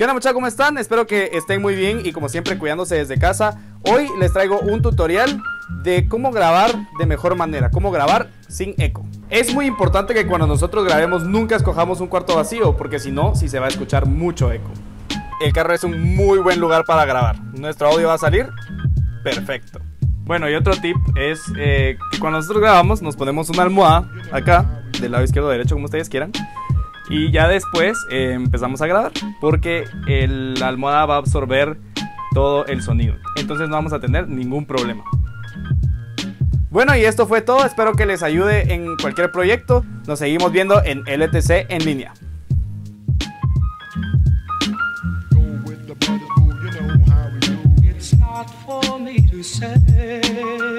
¿Qué onda muchachos? ¿Cómo están? Espero que estén muy bien y como siempre cuidándose desde casa. Hoy les traigo un tutorial de cómo grabar de mejor manera, cómo grabar sin eco. Es muy importante que cuando nosotros grabemos nunca escojamos un cuarto vacío porque si no, sí se va a escuchar mucho eco. El carro es un muy buen lugar para grabar. Nuestro audio va a salir perfecto. Bueno, y otro tip es eh, que cuando nosotros grabamos nos ponemos una almohada acá, del lado izquierdo o derecho, como ustedes quieran. Y ya después eh, empezamos a grabar porque la almohada va a absorber todo el sonido. Entonces no vamos a tener ningún problema. Bueno, y esto fue todo. Espero que les ayude en cualquier proyecto. Nos seguimos viendo en LTC en línea. Not for me to say.